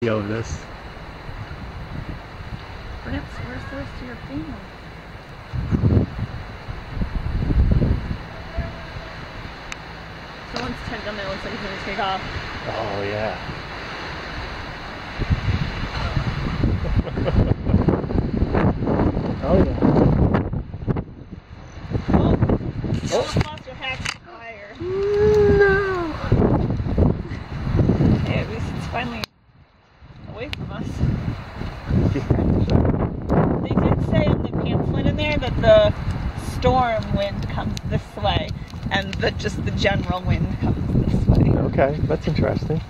video of this. Perhaps where's the rest of your family? Someone's tent gun that looks like it's gonna take off. Oh yeah. oh yeah. Oh, oh. lost your hat fire. No. Hey, at least it's finally away from us. They did say in the pamphlet in there that the storm wind comes this way and that just the general wind comes this way. Okay, that's interesting.